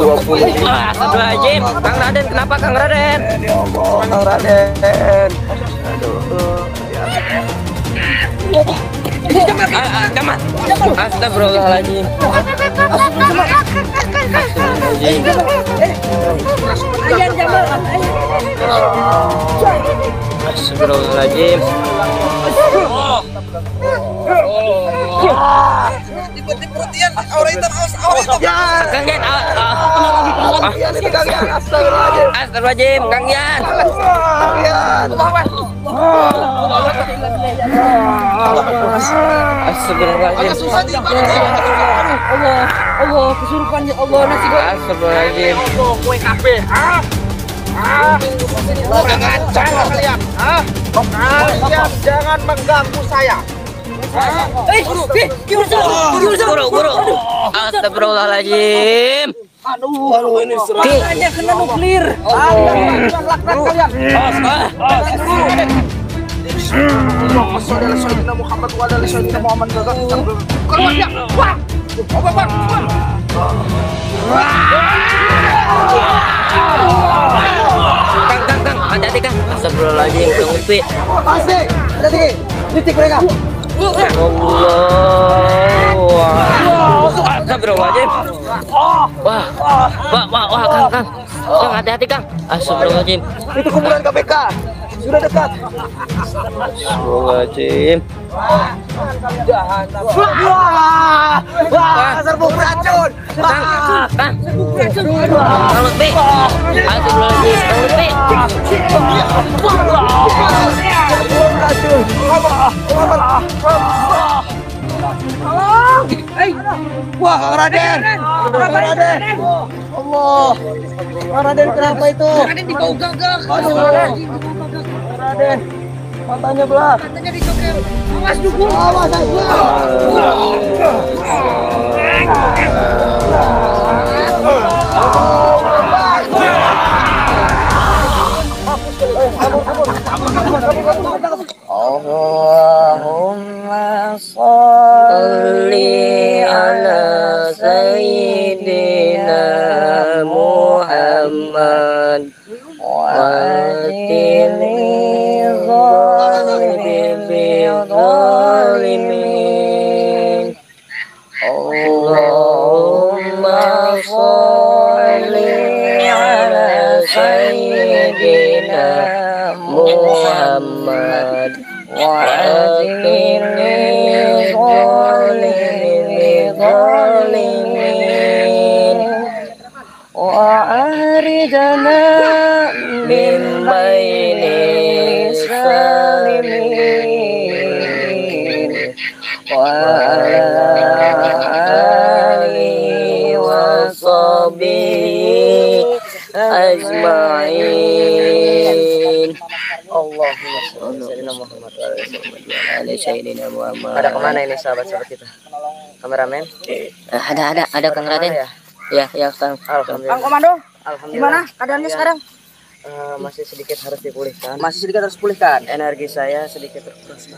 Astagfirullahaladzim Kang Raden kenapa Kang Raden Ya Kang Raden. Aduh. Ah, ah, Camat Astagfirullahaladzim Astagfirullahaladzim Astagfirullahaladzim Kang Yan. Astagfirullahaladzim. Astagfirullahaladzim Kang Yan Kang Yan. Astagfirullahaladzim Allah, Allah, kesurupan ya Allah nasi goreng. Astagfirullahaladzim Kue kafe, ah, ah, jangan jangan kalian, ah, kalian jangan mengganggu saya. Eh, guru, guru, Guru, guru Astagfirullahaladzim Aduh, aduh ini serang. Hanya kena nuklir. Ya, Astagfirullahaladzim Kang Upi Asik. Ada tinggi. Titik mereka. Allah Astagfirullahaladzim Wah Wah Wah Wah Kang Kang Kang hati-hati Kang Astagfirullahaladzim Itu kuburan KPK. Sudah dekat. Astagfirullahaladzim Wah, wah, serbuk racun. Kang Kang Kang Lutfi Astagfirullahaladzim Kang Lutfi Wah, Kang Raden. Kang Raden. Allah. Kang Raden kenapa itu? Raden dibau gagak. Aduh. Kang Raden. Matanya belah. Katanya dicokel. Awas dukun. Awas aja. Allahumma salli ala Sayyidina Muhammad. Ada ke mana ini sahabat-sahabat kita? Kameramen? Eh, ada ada ada Kang Raden. Ya, ya, ya Kang. Alhamdulillah. Kang Komando. Alhamdulillah. Gimana keadaannya ya. sekarang? Uh, masih sedikit harus dipulihkan. Masih sedikit harus pulihkan. Energi saya sedikit terkuras.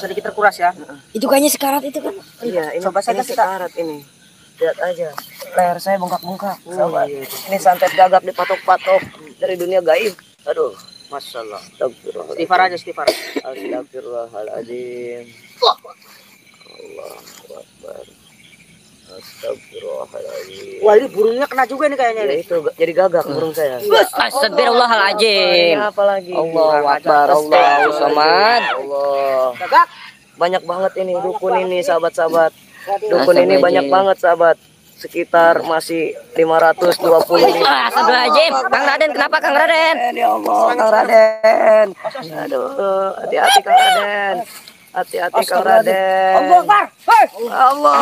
Sedikit terkuras ya. Uh -uh. Itu kayaknya sekarat itu kan. Iya, ini coba saya kita sekarat ini. Lihat aja. Leher saya bengkak-bengkak. Oh, iya. Ini santet gagap dipatok-patok dari dunia gaib. Aduh. Masya Allah. Astagfirullah. Istighfar aja, istighfar. Astagfirullahaladzim. Allahu Akbar. Astagfirullahaladzim. Wah, ini burungnya kena juga nih kayaknya Ya nih. itu jadi gagak burung saya. Astagfirullahaladzim Ini apa lagi? Allahu Akbar Allahu Samad Allah. Gagak. Banyak banget ini dukun ini sahabat-sahabat. Dukun ini Astagfirullahaladzim. banyak banget sahabat. Sekitar masih 520 Astagfirullahaladzim Kang Raden kenapa Kang Raden Ya Allah, Kang Raden. Aduh, hati-hati Kang Raden. Hati-hati Kang Raden. Allah. Hei. Allah,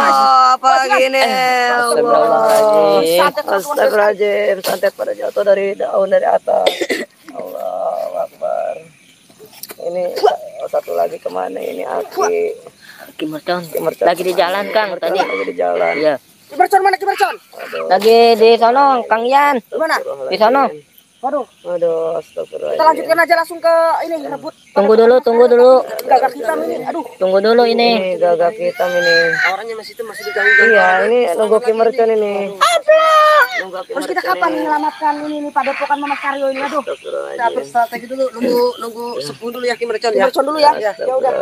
apa lagi ini? Astagfirullahaladzim. Allah. Astagfirullahaladzim. Santet pada jatuh dari daun dari atas. Allah Akbar. Ini satu lagi ke mana ini Aki? Kimercon Kimercon. lagi di jalan Kang tadi lagi di jalan. iya Kimercon mana Kimercon? Aduh. lagi di sono Kang Yan Di mana? di sono Waduh, Aduh, astagfirullahaladzim. kita lanjutkan aja langsung ke ini rebut. Tunggu dulu, tunggu dulu. Gagak hitam ini. Aduh, Tunggu dulu ini. Ini gagak hitam ini. orangnya masih itu masih diganggu. Iya, ini nunggu kimercon ini. Nunggu Terus kita kapan menyelamatkan ini nih Padepokan Mama Karyo ini? Aduh, kita strategi dulu, nunggu nunggu sepuh dulu ya Kimercon ya. Kimercon dulu ya. Ya udah,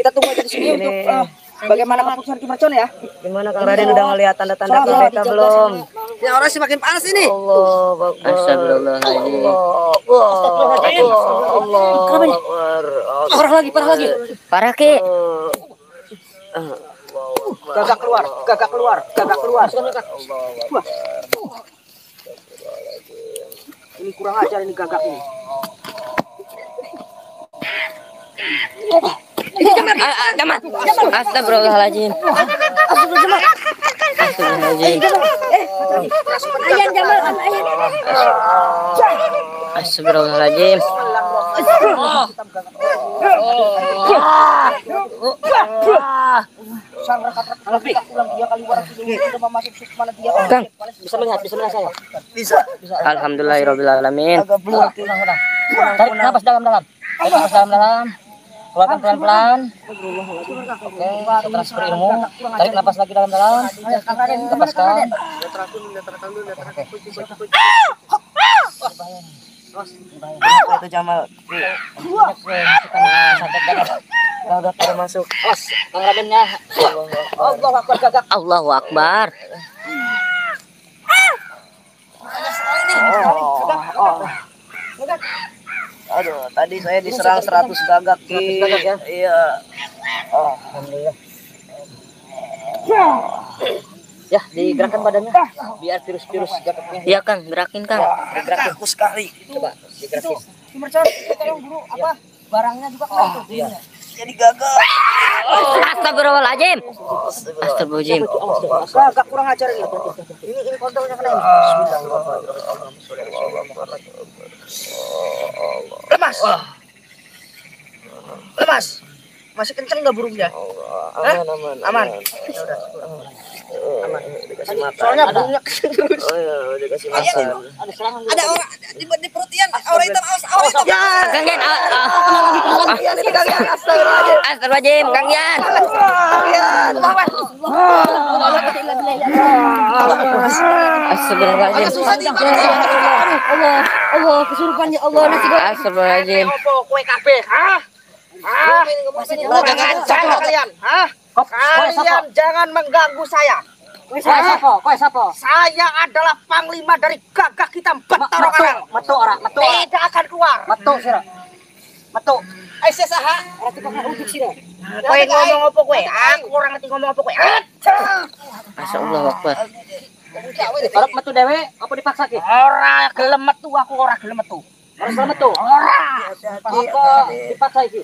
kita tunggu aja di sini untuk eh, bagaimana keputusan Kimercon ya. Gimana Kang Raden udah ngeliat tanda-tanda kudeta belum? Ya orang sih makin panas ini. Allah Akbar. Astagfirullahaladzim. Allah Allah Allah Akbar. Parah lagi, parah lagi. Parah ki. Gagak keluar, gagak keluar, gagak keluar. Wah. Ini kurang ajar ini gagak ini. Ah, ah, Jamal. Astagfirullahaladzim. Astagfirullahaladzim. Ayam Jamal, ayam. Astagfirullahaladzim. Lebih. Pulang dia kali warang dulu udah mau masuk ke mana dia. Kang. Bisa melihat, bisa melihat saya. Alhamdulillahirobbilalamin. Agak belum. Tenang, tenang. Tarik napas dalam-dalam. Tarik napas dalam-dalam. Keluarkan pelan-pelan. Oke, transfer ilmu. Tarik napas lagi dalam-dalam. Lepaskan. Itu Jamal. Udah udah pada masuk. Os, Kang Radennya. Allah Akbar gagak. Allahu Akbar. Aduh, tadi saya diserang 100 gagak ki. Iya. Ya, digerakkan badannya biar virus-virus gagaknya Iya Kang, gerakin Kang. digerakkan. Aku sekali. Coba digerakin. Kimercon, tolong guru apa? Barangnya juga kan tuh. Iya. Jadi gagak. Astagfirullahaladzim. Astagfirullahaladzim. Agak kurang ajar ini. Ini ini kontrolnya kena ini. Lemas. Lemas. Masih kenceng nggak burungnya? Aman aman. Aman. Ya udah. Aman. Dikasih makan. Soalnya burungnya Oh iya, dikasih makan. ada serangan. Ada orang di di perut Ian. Aura hitam, awas, aura hitam. Ya. Kang Yan. ah, ah. Iya. Kang Yan. Astagfirullahaladzim. Allah, Allah, kesurupan ya Allah nasi goreng. Kue kabeh? Hah? Jangan jangan kalian, hah? Kalian jangan mengganggu saya. Kue siapa? Kue siapa? Saya adalah panglima dari gagak hitam Batara Karang. Metu ora, metu. Tidak akan keluar. Metu sira. Metu. Eh saha? Ora tiba untuk sira. Kowe ngomong apa kowe? Aku ora ngerti ngomong apa kowe. Masya Allah Akbar. Arep metu dewe apa dipaksa ki? Ora gelem metu aku ora gelem metu. Harus gelem metu. Ora. Apa dipaksa iki?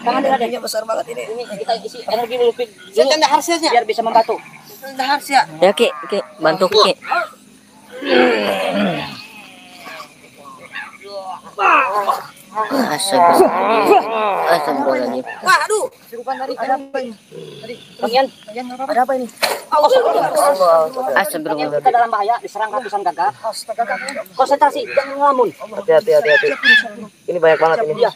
Jangan ada Ini besar banget ini. ini kita isi energi dulu Pin. Biar bisa membantu. Ya Ki, Ki, bantu Ki. Astagfirullahaladzim. Wah, aduh. Sirupan tadi ada apa ini? Tadi bagian bagian ada apa ini? Allah Astagfirullahaladzim. kita dalam bahaya diserang ratusan gagak. Konsentrasi, jangan ngelamun. Hati-hati hati-hati. Ini banyak banget ini. Iya.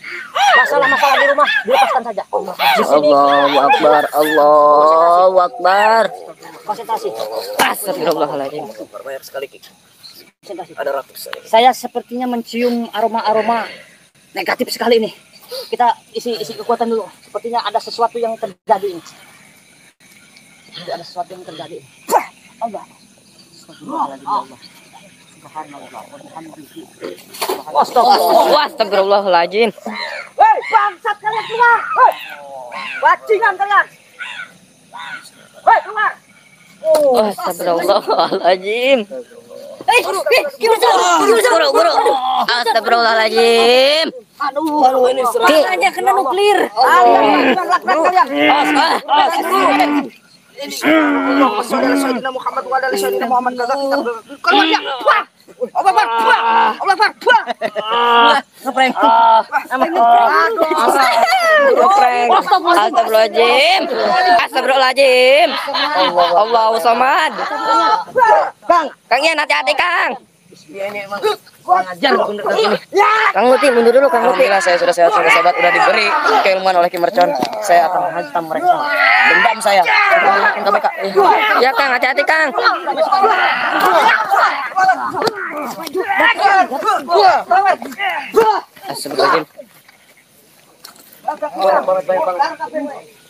Masalah-masalah di rumah dilepaskan saja. Allahu Akbar. Allahu Akbar. konsentrasi. Astagfirullahaladzim. Banyak sekali. Konsentrasi. Ada ratusan. Saya sepertinya mencium aroma-aroma negatif sekali ini. Kita isi isi kekuatan dulu. Sepertinya ada sesuatu yang terjadi ini. Ada sesuatu yang terjadi. Wah, Allah. Astagfirullahaladzim. Astagfirullahaladzim. Hei, bangsat kalian keluar. Hei. Bajingan kalian. Hei, keluar. Astagfirullahaladzim. Guru, guru. Astagfirullahaladzim. Aduh, aduh ini serang. Ki, kena nuklir. Sayyidina Muhammad wa ala sayyidina Muhammad. Keluar. Wah. Allah Akbar. Wah. Allah Akbar. Wah. Ngeprank. Astagfirullahaladzim. Astagfirullahaladzim. Allahu samad. Kang, Kang Yan, hati-hati Kang. Dia ini emang kurang ajar bener ini. Kang Muti mundur dulu Kang Muti. Alhamdulillah saya sudah sehat sudah sahabat sudah diberi keilmuan oleh Kimercon. Saya akan hantam mereka. Dendam saya. KPK. Ya Kang, hati-hati Kang. Astagfirullahaladzim. Banyak banget,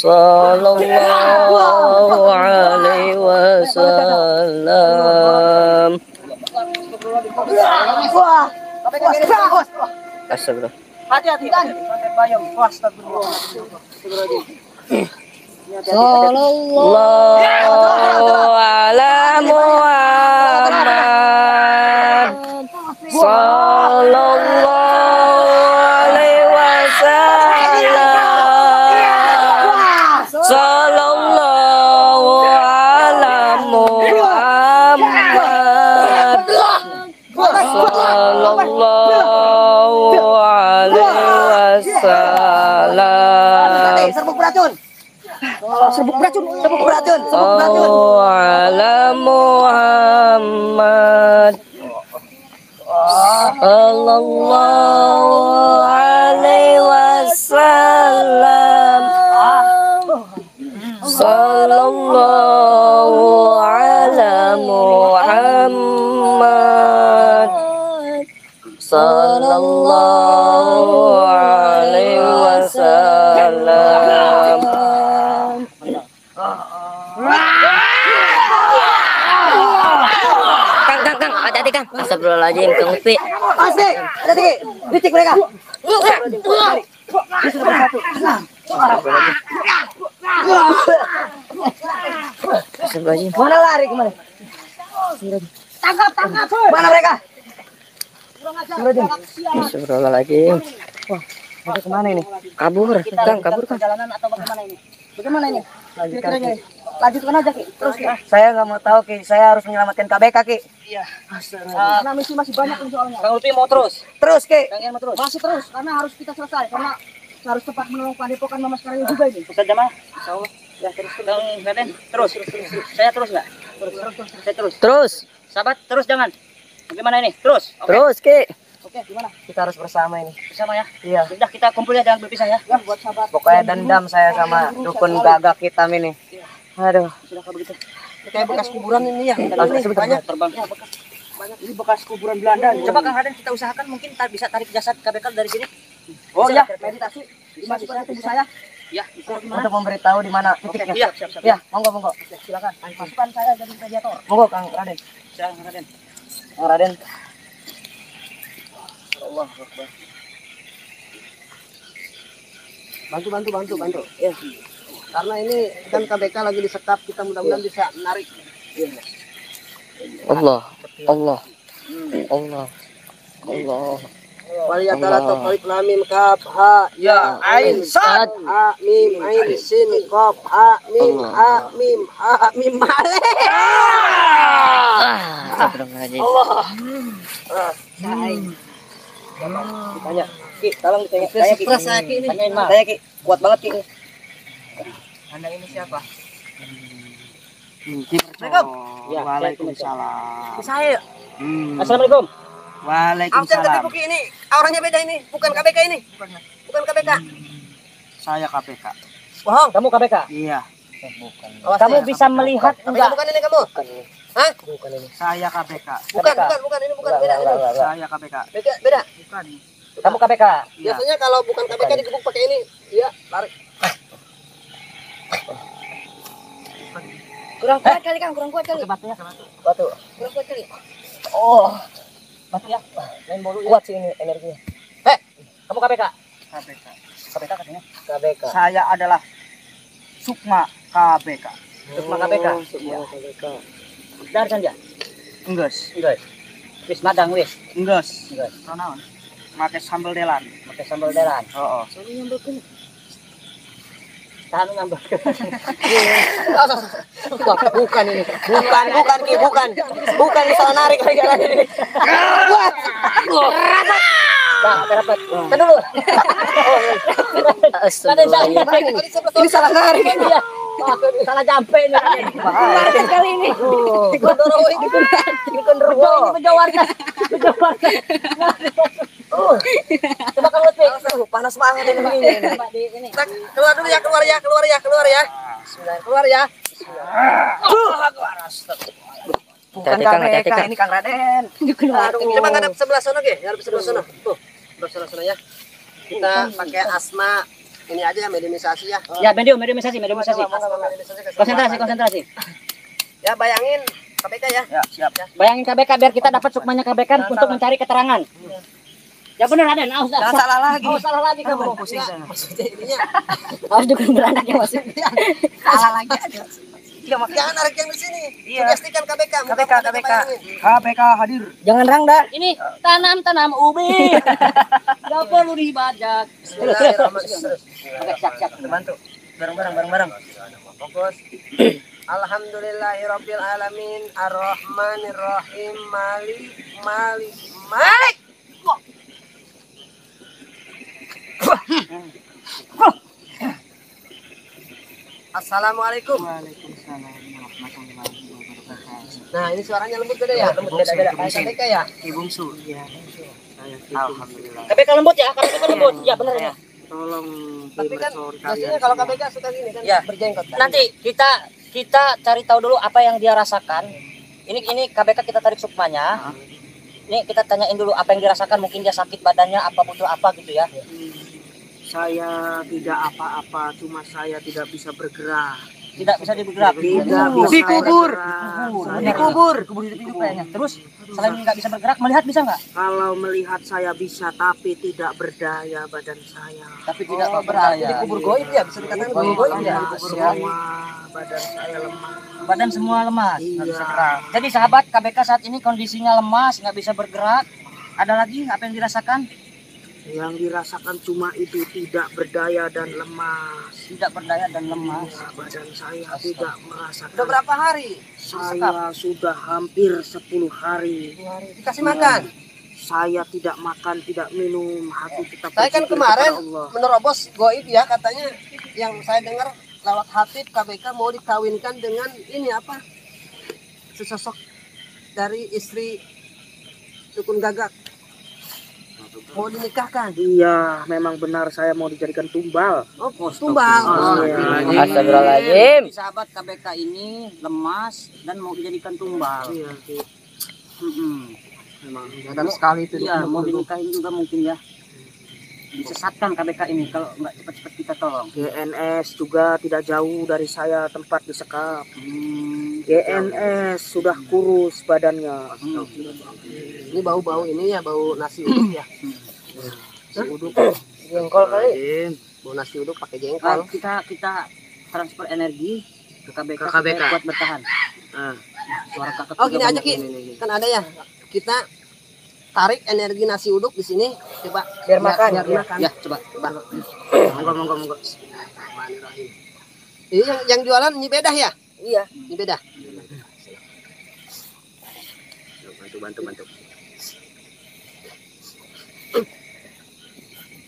Sallallahu alaihi wasallam Astagfirullah Hati-hati. Sallallahu ala Muhammad beracun. Serbuk beracun. Serbuk beracun. Oh, ala Muhammad Sallallahu Astagfirullahaladzim, Kang Upi. Asik. Hati-hati. Bitik mereka. Astagfirullahaladzim Mana lari ke mana? Tangkap, tangkap. Mana mereka? Astagfirullahaladzim Mereka ke mana ini? Kabur, Kang, kabur Kang. Perjalanan atau bagaimana ini? Bagaimana ini? Kira-kira ini. Lanjutkan aja, Ki. Terus, Ki. Saya nggak mau tahu Ki, saya harus menyelamatkan KBK Ki Karena misi masih banyak ini soalnya. Kang Uti mau terus. Terus Ki Kang Ian mau terus. Masih terus, karena harus kita selesai. Karena harus tepat menolong padepokan Mama sekarang juga ini. Ustaz Jamal. Insyaallah. Ya terus Kang Raden. Terus. Saya terus enggak? Terus. Saya terus. Terus Sahabat terus jangan. Bagaimana ini? Terus. Oke. Terus Ki Oke, gimana? Kita harus bersama ini Bersama ya. Iya Sudah kita kumpul ya jangan berpisah ya. Ya, buat sahabat. Pokoknya dendam saya sama dukun gagak hitam ini Aduh Sudah kalau begitu. Kayak bekas kuburan ini ya. Langsung Ini banyak. Terbang. Ya, bekas. Banyak ini bekas kuburan Belanda. Coba Kang Raden kita usahakan mungkin tar- bisa tarik jasad KBK dari sini. Oh Bisa ya, meditasi. Dimasukkan tubuh saya. Ya. Untuk memberitahu di mana titiknya Iya, siap siap. Ya monggo monggo Silakan. Masukkan saya jadi mediator. Monggo Kang Raden Silakan Kang Raden. Kang Raden Allah Akbar. Bantu bantu bantu bantu. Ya. Karena ini kan KBK lagi disekap, kita mudah-mudahan bisa menarik. Allah Allah Allah Allah Waliyatala taqalib lam mim kaf ha ya ain sad ha mim ain sin qaf ha mim ha mim ha mim male. Ah, Astagfirullahaladzim Ditanya, Ki, tolong ditanya. Tanya Ki. saya, Ki, ini. Tanyain, Ma. Tanya Ki, kuat banget Ki. Anda ini siapa? Assalamualaikum. Ya, Waalaikumsalam. Saya. Assalamualaikum. Absen ketipu Ki ini, auranya beda ini, bukan KBK ini. Bukan KBK. Saya KPK. Bohong. Kamu KBK. Iya, Awas Kamu ya. bisa melihat KBK enggak? bukan ini kamu? Hah? saya KPK. Bukan, bukan, bukan ini bukan beda ini. Saya KPK. Beda, beda. Bukan. Kamu KBK. Iya. Biasanya kalau bukan KBK digebuk pakai ini, iya, lari. Kurang kuat kali Kang, kurang kuat kali. Batunya. Batu Kurang kuat kali. Oh Batu ya. Main bolu ya. kuat sih ini energinya Heh, kamu KBK. KPK. KBK katanya. KBK Saya adalah Sukma KBK. Sukma KBK. Oh, Sukma KBK. Dar saja. Enggeus, Enggak. Wis madang wis. enggeus. Enggeus. Naon? Make sambel delan. Pakai sambal deran. Heeh. Tahan ngambek. Wah, bukan ini. Bukan, bukan Ki, bukan. Bukan salah narik lagi jalan ini. Dah, dapat. Kan dulu. Astagfirullahaladzim. Ini salah narik. Salah jampe ini. Narik kali ini. Kondoro ini. Ini kondoro. Ini pejawarnya. Pejawarnya. Coba kamu lihat. Panas banget ini begini. Di keluar dulu ya, keluar ya, keluar ya, keluar ya. Bismillah, keluar ya. Bukan Kang Eka, ini Kang Raden. Coba ngadap sebelah sana, Ge. Ngadap sebelah sana. Tuh, sebelah sana ya. Kita pakai asma ini aja ya, mediumisasi ya. Ya, medium, mediumisasi, mediumisasi. Konsentrasi, konsentrasi. Ya, bayangin KPK ya. Ya, siap. Bayangin KBK biar kita dapat sukmanya KBK untuk mencari keterangan. Ya benar ada, nah, Jangan salah lagi. Oh, salah lagi kamu. Pusing saya. Maksudnya ininya Harus juga beranak ya Mas. salah lagi aja. Iya, Jangan narik yang di sini. Iya. Sugestikan KPK. KBK, KBK. bayangin. KBK hadir. Jangan rangda. Ini tanam-tanam ubi. Gak perlu dibajak. Siap. Bantu. Bareng-bareng, bareng-bareng. Fokus. Alhamdulillahirabbil alamin arrahmanirrahim malik malik malik. Assalamualaikum. Waalaikumsalam. Nah ini suaranya lembut beda ya, lembut beda beda. Kayak KPK ya. Ki Bungsu. Iya. Alhamdulillah. KBK lembut ya, KBK lembut. Ya benar ya. Tolong Tapi kan biasanya kalau KPK suka gini kan Ya. berjenggot. kan? Nanti kita kita cari tahu dulu apa yang dia rasakan. Ini ini KBK kita tarik sukmanya. Ini kita tanyain dulu apa yang dirasakan. Mungkin dia sakit badannya, apa butuh apa gitu ya. Saya tidak apa-apa, cuma saya tidak bisa bergerak. Tidak bisa dibergerak. Tidak bisa Dikubur. bergerak. Dikubur. Dikubur hidup hidup kayaknya. Terus selain nggak bisa bergerak, melihat bisa nggak? Kalau melihat saya bisa, tapi tidak berdaya badan saya. Tapi tidak Oh, berdaya. dikubur goib ya, bisa dikatakan dikubur goib ya. Semua badan saya lemah. Badan semua lemas, nggak Iya. bisa gerak. Jadi sahabat KBK saat ini kondisinya lemas, nggak bisa bergerak. Ada lagi apa yang dirasakan? Yang dirasakan cuma itu tidak berdaya dan lemas. Tidak berdaya dan lemas. Badan saya tidak merasakan. Udah berapa hari? Saya sudah hampir 10 hari. Dikasih makan. Saya tidak makan, tidak minum, hati tetap Saya kan kemarin menerobos goib ya katanya yang saya dengar lewat hatib KBK mau dikawinkan dengan ini apa sesosok dari istri dukun gagak mau dinikahkan Iya, memang benar saya mau dijadikan tumbal. oh Oh, oh, iya. Astagfirullahaladzim. Sahabat KBK ini lemas dan mau dijadikan tumbal. Iya, Mm-mm. memang sekali itu Iya, mau dinikahin juga mungkin ya. Disesatkan KBK ini kalau nggak cepat-cepat kita tolong. GNS juga tidak jauh dari saya tempat disekap. Hmm. GNS sudah kurus badannya. Hmm. Ini bau-bau ini ya bau nasi uduk ya Si uduk. jengkol kali bau nasi uduk pakai Nah, jengkol kita kita transfer energi ke KBK, Ke KBK. kuat bertahan. Nah, Suara kakak oh gini aja ki ini, ini. kan ada ya kita tarik energi nasi uduk di sini coba Biar makan. biar makan Ya, coba. coba. Monggo, monggo, monggo. ini yang, yang jualan nyi bedah ya Iya. nyi bedah Bantu, bantu, bantu.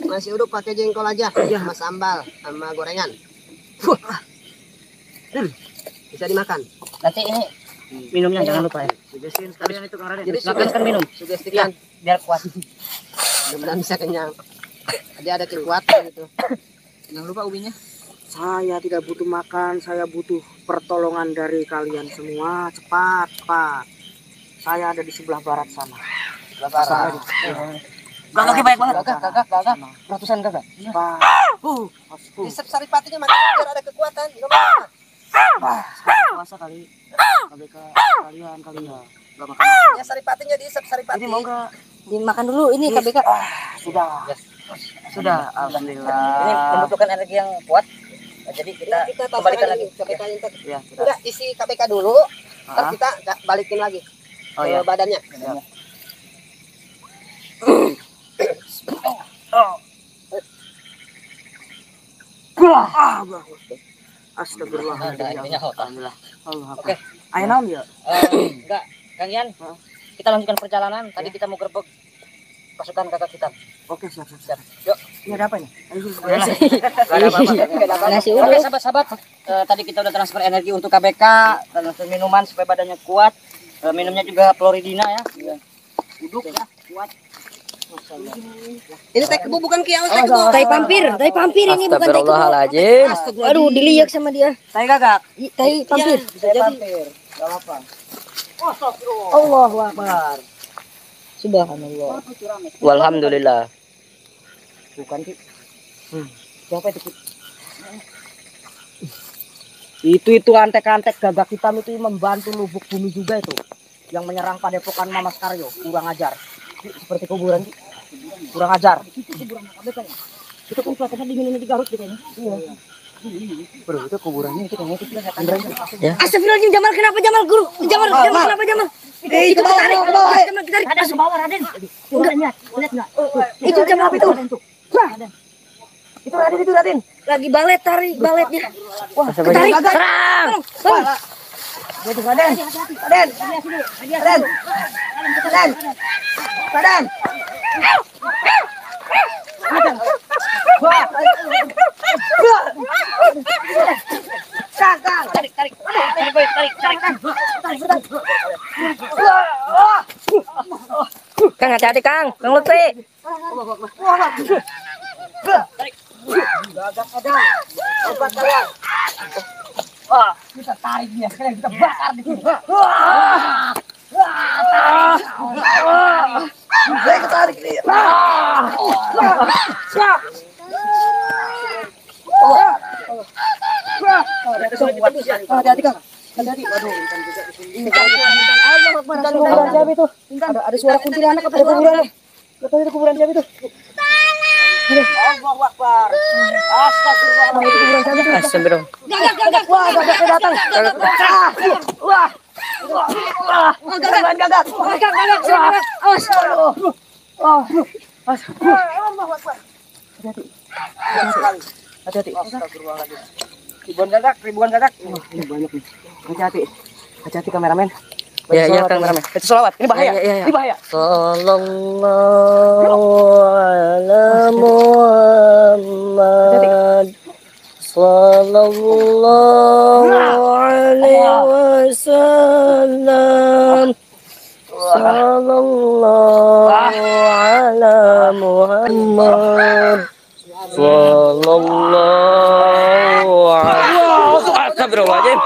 Nasi uduk pakai jengkol aja sama sambal sama gorengan Fuh. Hmm. bisa dimakan Nanti ini minumnya jangan lupa ya. Sugesin sekalian itu Kang Raden. jadi Makan kan minum. sugestikan Biar kuat. mudah-mudahan bisa kenyang dia ada kekuatan gitu Jangan lupa ubinya. Saya tidak butuh makan, saya butuh pertolongan dari kalian semua. Cepat, cepat. Saya ada di sebelah barat sana. Sebelah barat. Gagaknya baik banget. Gagak, gagak, gagak. Ratusan gagak. Cepat. Uh, isep saripatinya makan biar ada kekuatan. Apa-apa. puasa kali. KBK kalian kali ya. Gak makan. Ya saripatinya diisep saripati. Ini mau nggak? Dimakan dulu ini KBK. Sudah. Sudah. Alhamdulillah. Ini membutuhkan energi yang kuat. Nah, jadi kita, kita kembalikan lagi. Tadi. Ya, kita. Enggak, isi KPK dulu, ntar Ah. kita balikin lagi Oh ke ya. badannya. Ah, Astagfirullahaladzim. Alhamdulillah. Oke. Ayo naon ya? Eh, enggak, Kang Ian, kita lanjutkan perjalanan. Tadi kita mau gerbek pasukan kakak kita. Oke, siap, siap. Siap. Yuk. Ini ada apa apa-apa. Oke sahabat-sahabat, Eh, tadi kita udah transfer energi untuk KBK, transfer minuman supaya badannya kuat. Eh, minumnya juga Floridina ya. Duduk ya, kuat. Ini teh kebu bukan kiawas teh kebu. Tai pampir, tai pampir ini bukan tai kebo. Astagfirullahaladzim. Aduh, diliyak sama dia. Tai gagak. Tai pampir. Bisa jadi. Gak apa-apa. Allahu Akbar. Subhanallah. Walhamdulillah. Bukan, Ki. Hmm. Siapa itu? Itu itu antek-antek gagak hitam itu membantu lubuk bumi juga itu. Yang menyerang padepokan Mamas Karyo. Kurang ajar. Seperti kuburan, Ki. Kurang ajar. Itu kan kelihatannya dingin di Garut gitu Iya. Bro, itu kuburannya itu kayaknya itu beneran itu. Astagfirullahaladzim Jamal kenapa Jamal guru? Jamal, Jamal kenapa Jamal? Eh, itu tarik, Jamal tarik. Ada ke bawah Raden. Enggak lihat, lihat enggak? Itu Jamal itu. Itu Raden itu Raden. Lagi balet tarik baletnya. Wah, tarik. Serang. Serang. Itu Raden. Raden. Raden. Raden. Raden. Kang hati-hati Kang. Kang Lutfi. Kita tarik dia, sekarang kita bakar di sini. Saya ketarik dia. Ada, suara kuntilanak apa kuburan? Betul kuburan siapa itu? Allahu Akbar. Astagfirullah. Astagfirullah. Gagak, gagak. Wah, gagaknya datang. Ah, Wah. Hati-hati. Kameramen. Ya, ya, kameramen. Selawat. Ini bahaya. Ya, ya, ya. Ini bahaya. Sallallahu ala Muhammad Sallallahu alaihi wasallam. Sallallahu ala Muhammad Sallallahu alaihi Astagfirullahaladzim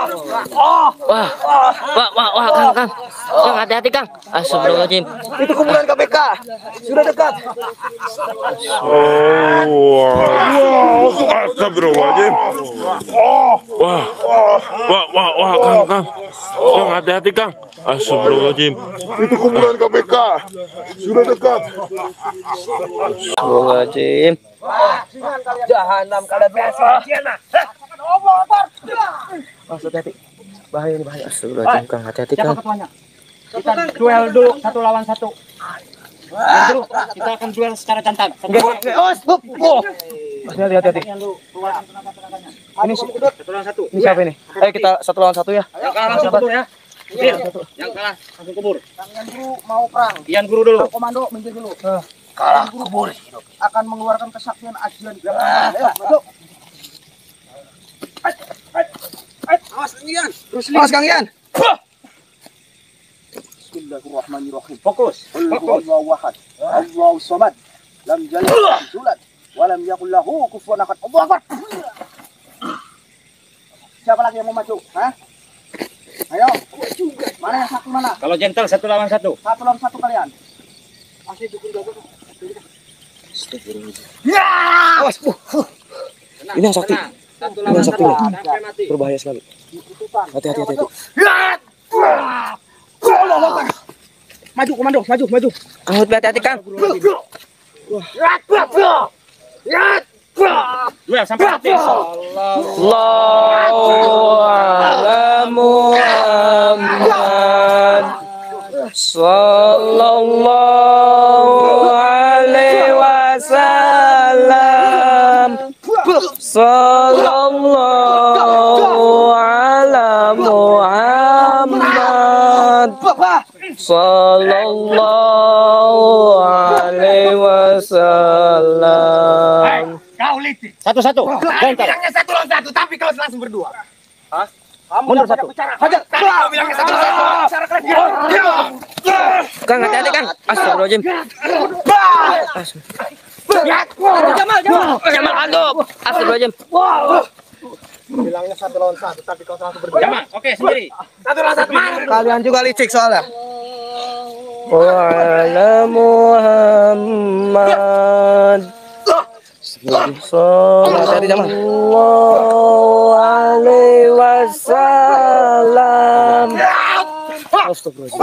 Wah, wah, wah, wah, Kang, Kang Kang, hati-hati, Kang Astagfirullahaladzim Itu kuburan KPK. Sudah dekat. Astagfirullahaladzim. Wah, wah, wah, wah, Kang, Kang. Kang, hati-hati, Kang. Astagfirullahaladzim. Itu kuburan KPK. Sudah dekat. Astagfirullahaladzim Jahanam kalian biasa. Hati-hati. Bahaya ini bahaya. Astagfirullahaladzim, Kang, hati-hati, Kang ketuanya? Kita duel dulu satu lawan satu. Dulu. Kita akan duel secara jantan. Oh, stop. Oh. Hati-hati, hati-hati. Ini si- Ini siapa ini? Ayo kita satu lawan satu ya. Yang kalah langsung kubur ya. Yang kalah langsung kubur. Yang guru mau perang. Ian guru dulu. Komando minggir dulu. Kalah kubur. Akan mengeluarkan kesaktian ajian. Ayo, masuk. Awas Kang Ian. Awas Kang Ian. Bismillahirrahmanirrahim. Fokus. Fokus. Allahu ahad. Allahu samad. Lam yalid walam yulad wa lam yakul lahu kufuwan ahad. Allahu akbar. Siapa lagi yang mau maju? Hah? Ayo. Mana yang satu mana? Kalau gentle satu lawan satu. Satu lawan satu kalian. Masih dukung. Ini yang sakti. Satu Ini yang sakti nih. Sampai mati. Berbahaya sekali. Hati-hati hati. Maju komando, maju, maju. Kang, hati-hati, Kang sampai. Allahu Muhammad Sallallahu alaihi wasallam Sallallahu ala Muhammad Sallallahu alaihi wasallam Satu-satu. Kalah. Bilangnya satu lawan satu, tapi kalau langsung berdua. Mundur satu. Hajar. Kau bilangnya satu lawan satu. Bicarakan dia. Kang hati-hati Kang Jamal, Jamal. Jamal Agop Astagfirullahaladzim Bilangnya satu lawan satu, tapi kau langsung berdua. Jamal, oke sendiri. Satu lawan satu. Kalian juga licik soalnya. Wa ala Muhammad Sallallahu alaihi wasallam Sallallahu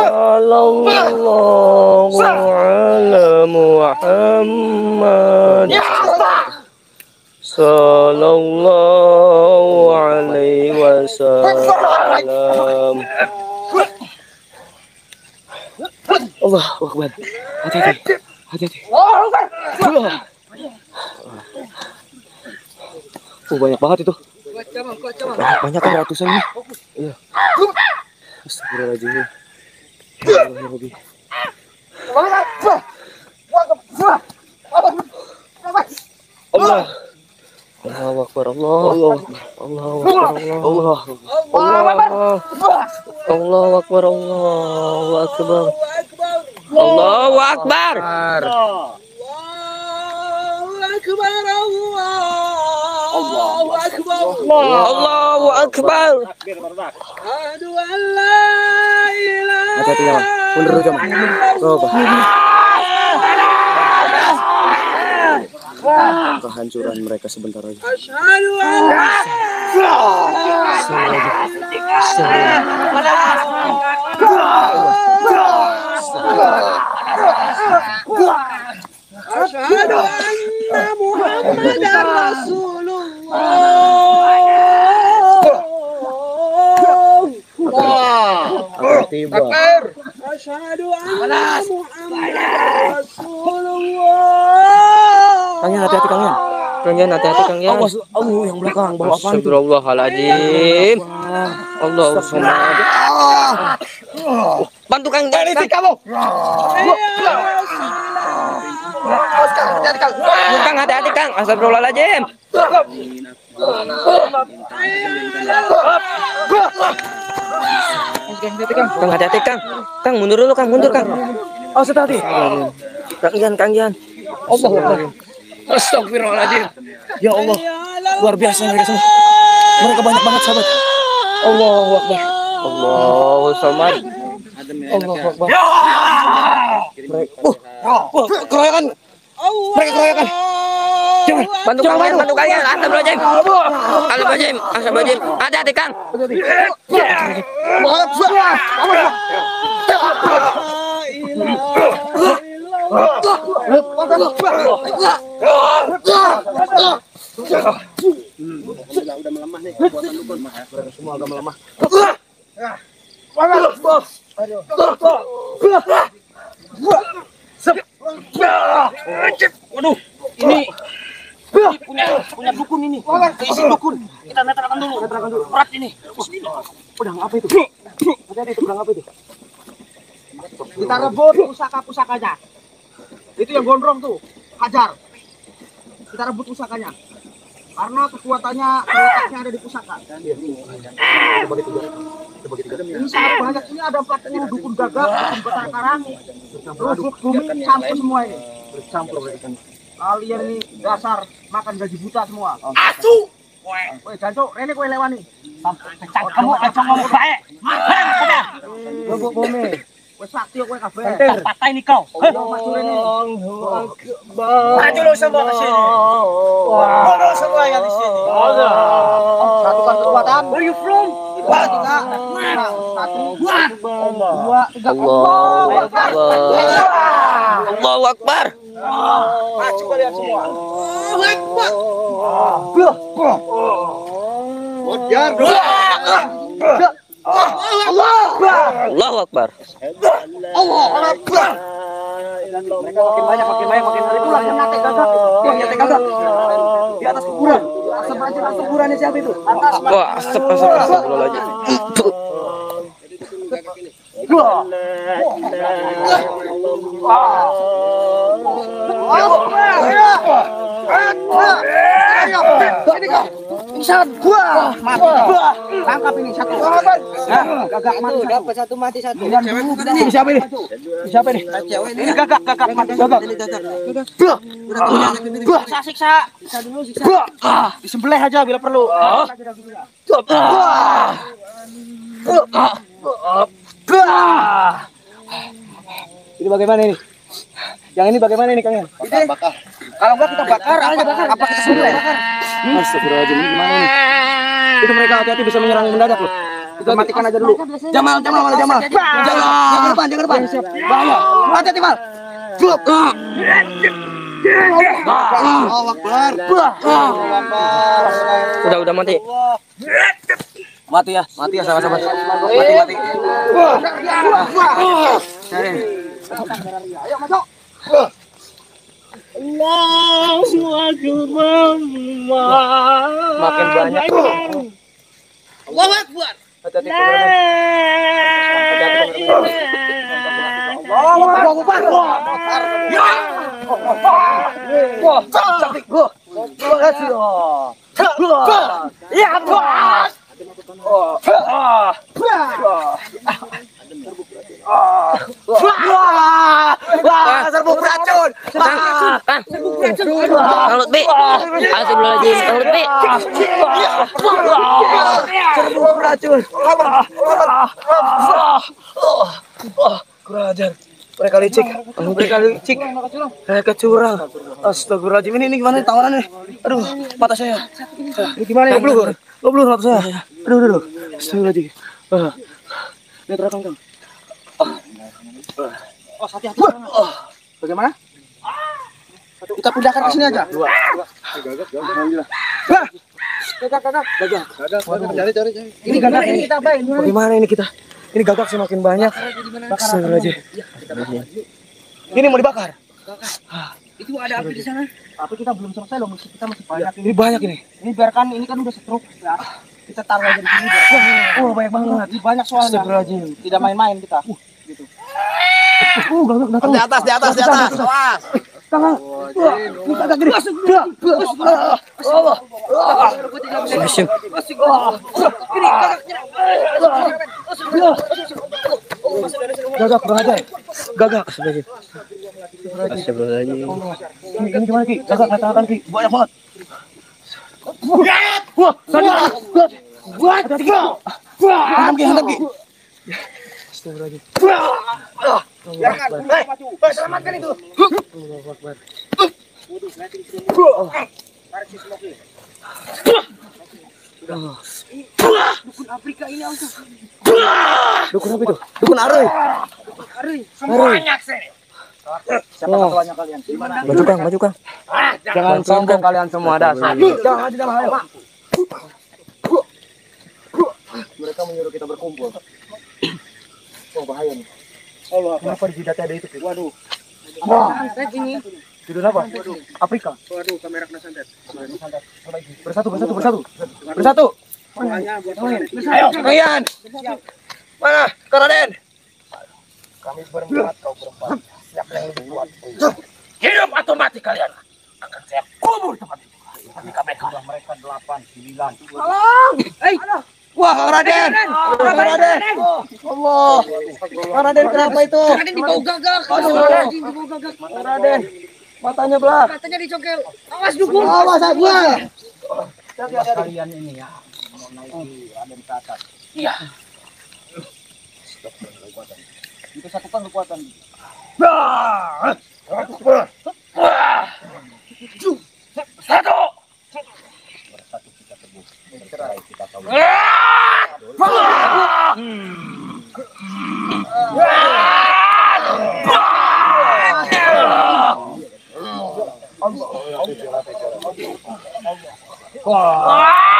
ala Muhammad Sallallahu alaihi wasallam. Allah Akbar. Hati-hati. Hati-hati. Oh banyak banget itu. Banyak, banyak kan ratusan ini. Iya Astagfirullahaladzim. Ya Allah, ya Rabbi. Allah. Allahu Akbar Allah. Allah. Allahu Akbar Allah. Allah. Allahu Akbar Allahu Akbar Allahu Akbar. Allahu Akbar Hati-hati jangan Mundur dulu jangan Oh, apa? Kehancuran mereka sebentar lagi Tiba hati-hati Kangen hati-hati Awas Allah yang belakang bawa itu Astagfirullahaladzim Allah Samad Bantu Kang Ini kamu Kang hati-hati Kang. Astagfirullahaladzim. Kang hati-hati Kang. Kang mundur dulu Kang. Mundur Kang. Oh hati. Kang Ian Kang Ian. Allah Akbar Astagfirullahaladzim. Ya Allah Luar biasa mereka semua. Mereka banyak banget sahabat. Allahu Akbar. Allahu Samad Allahu Akbar Mereka keroyokan. Mereka keroyokan. Jangan. Bantu Kang Ian Bantu Kang Ian Astagfirullahaladzim Astagfirullahaladzim Astagfirullahaladzim Hati-hati Kang Waduh, ini ini punya punya dukun ini. Isi dukun. Kita netrakan dulu. Netrakan dulu. Berat ini. Pedang apa itu? Hati-hati itu pedang apa itu? Kita rebut pusaka-pusakanya. Itu yang gondrong tuh. Hajar. Kita rebut pusakanya. Karena kekuatannya terletaknya ada di pusaka. Ini sangat banyak. Ini ada 40 dukun gagak, dukun karang, bumi, campur semua ini. Bercampur. Kalian ini dasar makan gaji buta semua. Asu. Woi, jancuk, rene kowe lewani. Kamu ngomong baik. Lubuk bumi. Wes sakti kowe kabeh. Pentir. Patah ini kau. Ayo maju rene. Maju lu semua ke sini. Maju semua yang di sini. Satukan kekuatan. Where you from? Dua, tiga. Satu, dua, tiga. Allahu Akbar Allahu Akbar semua. Allahu Akbar. Mereka makin banyak, makin banyak, makin banyak. Itulah yang nyate gagak. Yang nyate gagak. Di atas kuburan. Asap asap kuburannya siapa itu? Atas. Wah, asap asap ini satu. Mati. Satu. Ini siapa ini? Ini gagak, gagak mati. Disembelih aja bila perlu. Ini bagaimana ini? Yang ini bagaimana ini Kang? Bakar. Kalau enggak kita bakar, apa, bakar. apa kita sembelih? Astagfirullahaladzim, ini gimana ini? Itu mereka hati-hati bisa menyerang mendadak loh. Kita matikan aja dulu. Jamal, Jamal, mana Jamal? Jamal, jangan depan, jangan depan. Bahaya. Hati-hati, Mal. Allah Akbar. Udah udah mati. Mati ya, mati ya sahabat-sahabat. Mati, mati. Cari. Makin banyak. Allahu Akbar. Hati-hati kuburannya. Wah, cantik gua. Terima kasih loh. Ya, Bos. Wah, serbuk beracun. Kang, Kang. Kang Lutfi. Astagfirullahaladzim, Kang Lutfi. Serbuk beracun. Kurang ajar. Mereka licik, mereka licik, mereka curang. Astagfirullahaladzim, ini, ini gimana nih tawarannya? Aduh, mata saya. Ini gimana ya? Goblur, goblur mata saya. Aduh, aduh, aduh. Astagfirullahaladzim. Ah. Lihat rekam, Kang. Oh, hati-hati. Bagaimana? Kita pindahkan ke sini aja. Dua. Gagak, gagak. Gagak. Cari, cari, cari. Ini gagak ini kita apa? Bagaimana ini kita? Ini gagak semakin banyak. Astagfirullahaladzim. Ini mau dibakar. Itu ada api di sana. Tapi kita belum selesai loh, musik kita masih banyak. Ini banyak ini. Ini biarkan ini kan udah setruk ya. Kita taruh aja di sini. Oh, banyak banget. Ini banyak soalnya. Tidak main-main kita. Uh, Uh, gagak datang. Di atas, di atas, di atas. Awas. Tangan. Wah, ini gagak. Hashim. Gagak. Gagak. Astagfirullahaladzim. Ini, ini gimana Ki? Gagak katakan Ki. Banyak banget. Wah. Hantam Ki, hantam Ki. Astagfirullahaladzim. Hei, selamatkan itu. Dukun apa itu? Dukun Aruy. Banyak sih. Siapa ketuanya kalian? Maju Kang, maju Kang. Jangan sombong kalian semua ada. Jangan ayo. Mereka menyuruh kita berkumpul. Oh bahaya nih. Allah, kenapa di jidatnya ada itu? Waduh. Wah, tidur apa? Afrika. Waduh, kamera kena santet. Bersatu, bersatu, bersatu. Bersatu. Ayo, kalian. Mana? Karaden. Kami berempat, kau berempat. Siapa yang lebih kuat? Hidup atau mati kalian akan saya kubur tempat itu. Tapi KPK. mereka delapan, sembilan. Wah, Raden! Raden! Allah! Raden kenapa itu? Raden di bau gagak. Aduh. Raden gagak. Raden, matanya belah. Katanya dicongkel. Awas dukun. Awas aku. Kalian ini ya menaiki Raden ke atas. Iya. Itu satukan kekuatan. Satu cerai kita kawin. Allah. Allah. Allah.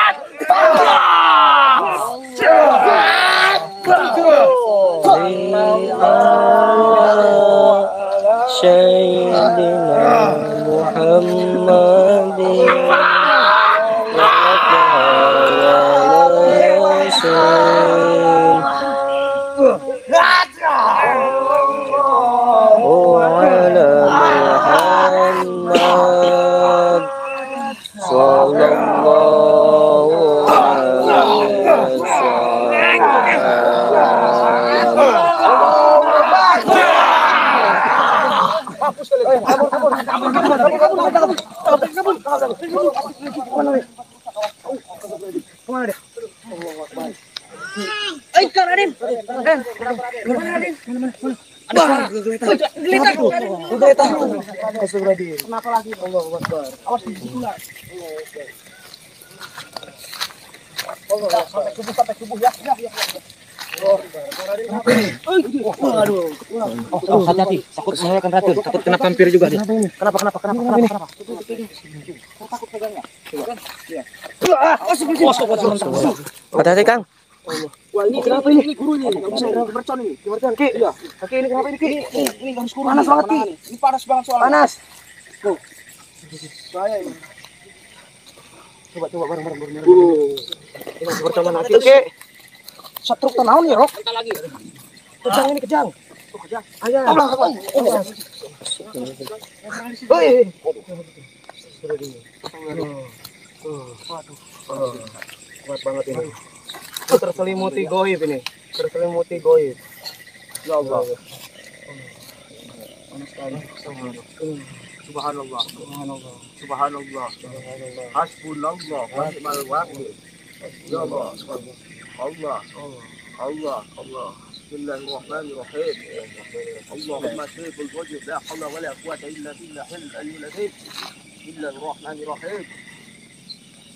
Oh, hati-hati. Takut mengeluarkan racun. Takut kena vampir juga dia. Kenapa, kenapa, kenapa, kenapa, kenapa? Hati-hati Kang. Ini kenapa ini? Ini guru ini. Enggak bisa bercon ini. Bercon, Ki. Iya. Kaki ini kenapa ini, Ki? Ini ini harus guru. Panas banget, Ki. Ini panas banget soalnya. Panas. Tuh. Saya ini. Coba coba bareng bareng bareng. Ini masih bercon lagi, Ki. Setruk tenaun ya, Rok. lagi. Kejang ini kejang. Tuh, kejang. Ayo. Allah, Allah. Hei. Kuat banget ini. Terselimuti goib ini. Terselimuti goib. Ya Allah. Subhanallah. Subhanallah. Subhanallah. Hasbunallah wa ni'mal wakil. Ya Allah. Allah. Allah. Allah.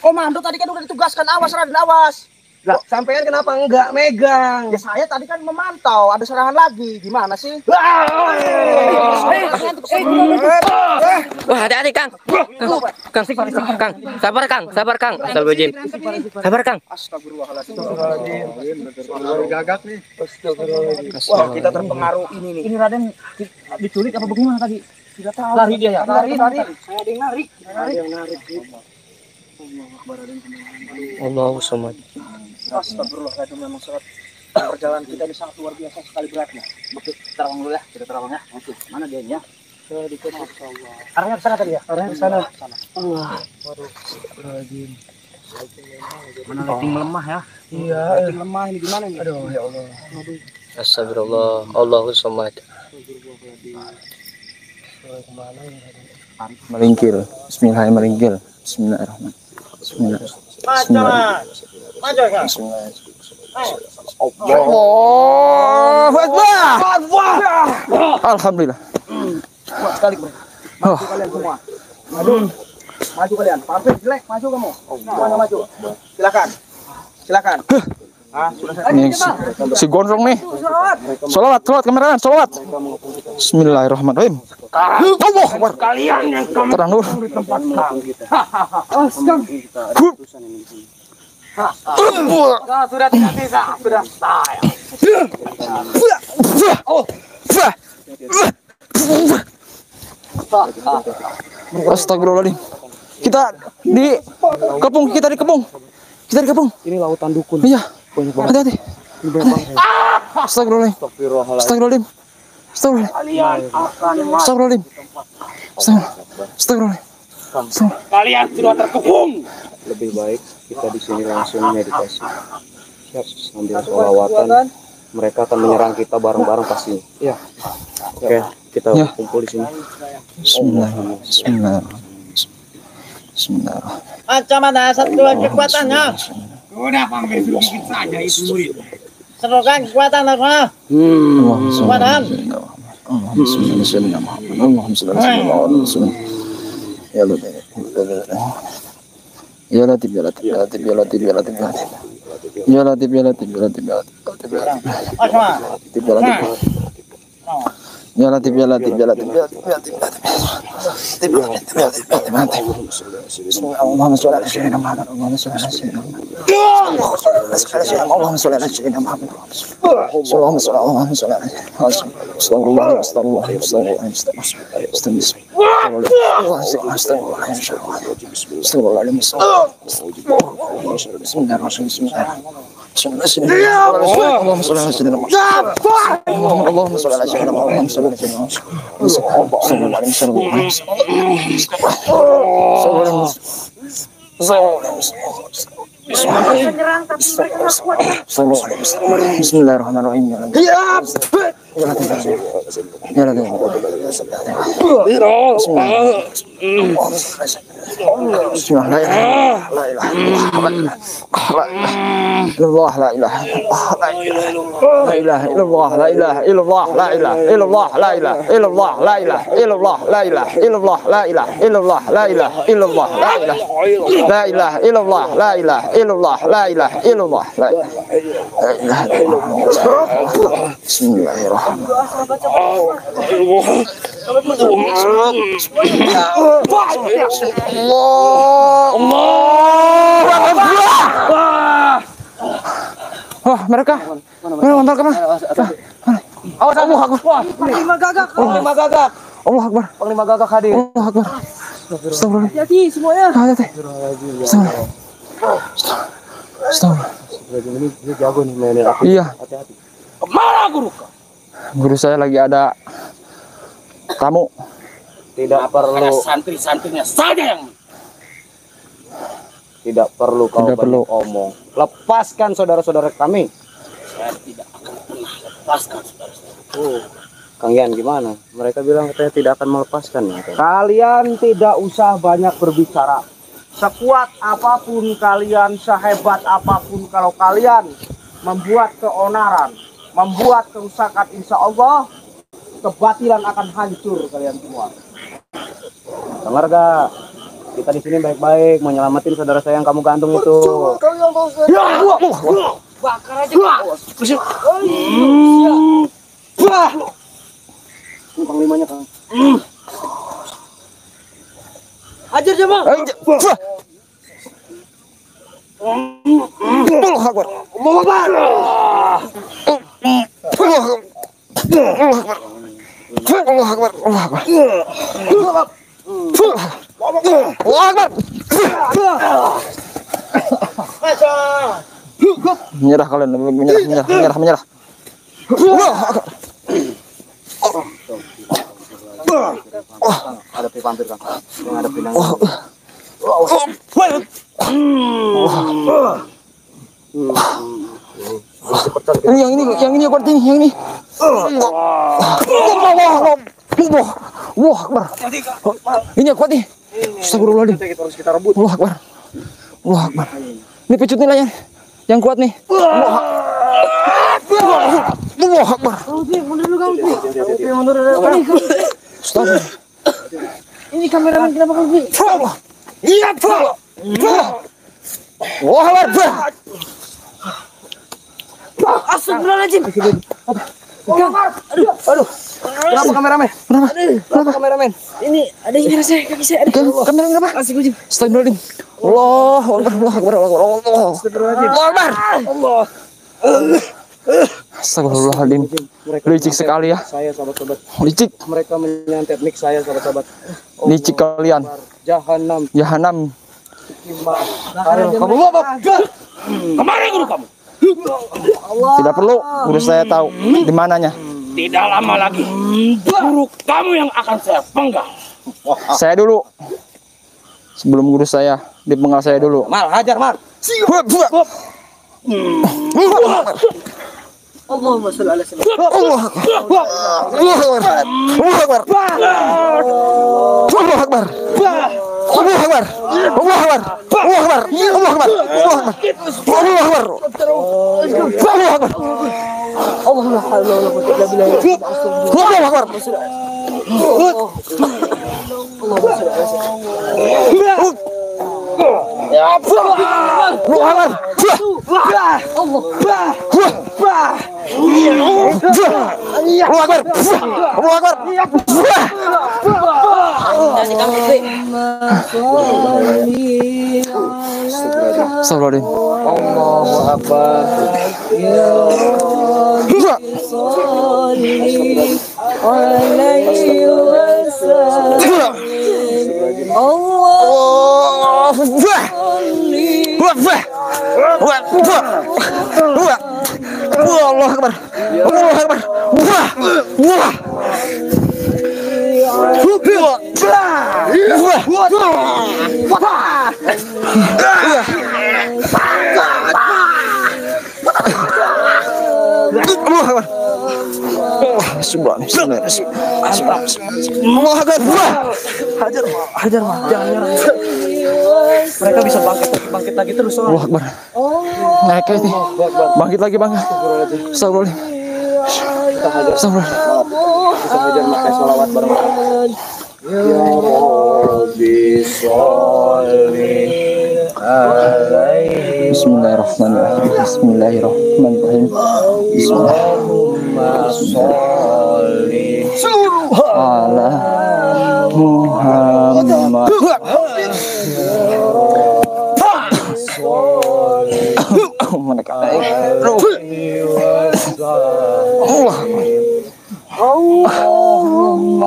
Komando tadi kan udah ditugaskan awas Raden awas. Lah, sampean kenapa enggak megang? Ya saya tadi kan memantau, ada serangan lagi. Gimana sih? Wah, hati-hati Kang. Kang, Kang, Kang, sabar Kang, sabar Kang. Astagfirullahaladzim. Sabar Kang. Gagak nih. Wah, kita terpengaruh ini nih. Ini Raden diculik apa bagaimana tadi? Tidak tahu. Lari dia ya? Lari, lari. Saya ada yang narik. Ada yang narik. Allahu samad. Astagfirullah, itu memang surat perjalanan kita ini sangat luar biasa sekali beratnya. Betul, terawang dulu ya, kita terawang ya. Oke, mana dia ya? Di Arahnya ke sana tadi ya? Arahnya ke sana. Allah. Waduh. Mana lighting melemah ya? Iya, lighting lemah ini gimana ini? Aduh, ya Allah. Astagfirullah. Allahu samad. Melingkir. Bismillahirrahmanirrahim. Melingkir. Bismillahirrahmanirrahim. Bismillahirrahmanirrahim. Allahu Akbar. Alhamdulillah. Sekali, kalian semua. Maju. Maju kalian. Pampir jelek, maju kamu. Maju. Silakan. Silakan. Ini si, si gondrong nih. Salawat, salawat kameramen, salawat. Bismillahirrahmanirrahim. Allah Akbar. kalian yang kamu Terang. Huh. sudah tidak bisa, sudah saya. Astagfirullahaladzim. Kita di kepung, kita di kepung. Kita di kepung. Ini lautan dukun. Iya. Hati-hati. Astagfirullahaladzim. Astagfirullahaladzim. Astagfirullahaladzim. Kalian akan mati. Astagfirullahaladzim. Astagfirullahaladzim. Astagfirullahaladzim. Kalian sudah terkepung. lebih baik kita di sini langsung meditasi siap sambil sholawatan mereka akan menyerang kita bareng-bareng pasti ya oke kita Ya. kumpul di sini Bismillahirrahmanirrahim. Bismillahirrahmanirrahim. Bismillahirrahmanirrahim. Macam mana satuan kekuatannya? Udah pamer sedikit saja itu murid. Serukan kekuatan apa? Allahumma sholli ala Kekuatan. sayyidina Muhammad. Allahumma ala sayyidina Muhammad. Ya Latif. Ya Latif, ya Latif, ya Latif, ya Latif, ya Latif, ya Latif. Ya Latif, ya Latif, ya Latif, ya Latif, ya Latif. Latif, ya Latif. Ya Latif, ya Latif, ya Latif, ya Latif, ya Latif, ya Latif. Latif, ya Latif, ya Latif, ya Latif, ya Latif. Ya Latif. Ya Latif. Ya Latif ya Latif ya Latif ya Latif ya Latif ya Latif ya Latif ya Latif ya Latif Allahümme salli ala seyyidina Muhammed Allahümme salli ala seyyidina Muhammed Allahümme salli ala seyyidina Muhammed Allahümme salli Allahümme salli ala Estağfurullah Estağfurullah Estağfurullah Estağfurullah Estağfurullah Estağfurullah Bismillahirrahmanirrahim Bismillahirrahmanirrahim Bismillahirrahmanirrahim اللهم صل على سيدنا محمد اللهم صل على سيدنا محمد اللهم صل على سيدنا محمد صلى الله عليه وسلم صلى الله عليه وسلم La ilaha La ilaha illallah. La ilaha illallah. La ilaha illallah. La ilaha illallah. Bismillahirrahmanirrahim. Wah, mereka. Mereka mereka mana? Awas Allah Akbar. Panglima gagak. Panglima gagak. Allah Akbar. Panglima gagak hadir. Allah Akbar. Astagfirullah. Hati semuanya. Hati. Astagfirullah. Astagfirullah. Ini jago nih mainnya. Iya, Ke mana guru? guru saya lagi ada tamu. Tidak perlu Santri-santrinya saja yang tidak perlu kau Tidak perlu. omong. Lepaskan saudara-saudara kami. saya tidak akan pernah lepaskan saudara. Oh, Kang Yan gimana? Mereka bilang katanya tidak akan melepaskan. Kalian tidak usah banyak berbicara. Sekuat apa pun kalian, sehebat apa pun kalau kalian membuat keonaran, membuat kerusakan, insya Allah kebatilan akan hancur kalian semua. Dengar gak? Kita di sini baik-baik menyelamatin saudara saya yang kamu gantung itu. Bakar aja bos. Ini panglimanya Kang. Allah Akbar. Allah Akbar. Allah Akbar. Allah Akbar. Allah Akbar. Menyerah kalian, menyerah, menyerah, menyerah, menyerah. Ada vampir Kang. Yang ada pinang. Ini yang ini, yang ini kuat ini, yang ini. Wah, wah, wah, Akbar. Ini kuat nih. Astagfirullahaladzim. Kita harus kita rebut. Allah Akbar. Allah Akbar. Ini pecut nih lah yang, kuat nih. Allah Allah Akbar. Astagfirullah. Ini kameramen kenapa pergi? Allah. Iya, Allah. Allah Akbar. Astagfirullahaladzim. Kenapa kameramen? Kenapa? Kenapa kameramen? Ini ada yang saya kaki saya. Kam- Kamera kenapa? Asik ujung. Astagfirullahaladzim. Allah Akbar. Allah Akbar. Allah Akbar. Allah Akbar. Allah Akbar. Astagfirullahaladzim. Licik sekali ya. Saya sahabat-sahabat. Licik. Mereka menyantet mic saya sahabat-sahabat. Licik kalian. Jahanam. Jahanam. Kamu apa? Ke mana guru kamu? Tidak perlu. Guru saya tahu di mananya. Tidak lama lagi. Guru kamu yang akan saya penggal. Saya dulu. Sebelum guru saya dipenggal saya dulu. Mar, hajar Mar. Allahumma Akbar. Ya. Astagfirullahaladzim Allah Akbar. Allah Akbar. Wah. Wah. Allah Akbar. Subhanallah. Allah. Hajar, hajar. Jangan. Mereka bisa bangkit bangkit lagi terus. soalnya. Allah Akbar. Naik ini. Bangkit lagi, Bang. Astagfirullah. Astagfirullah. Kita hajar pakai sholawat bareng-bareng. Ya Rabbi sholli alaihi Bismillahirrahmanirrahim. Bismillahirrahmanirrahim. Allahumma sholli Ala Muhammad. منك الله اللهم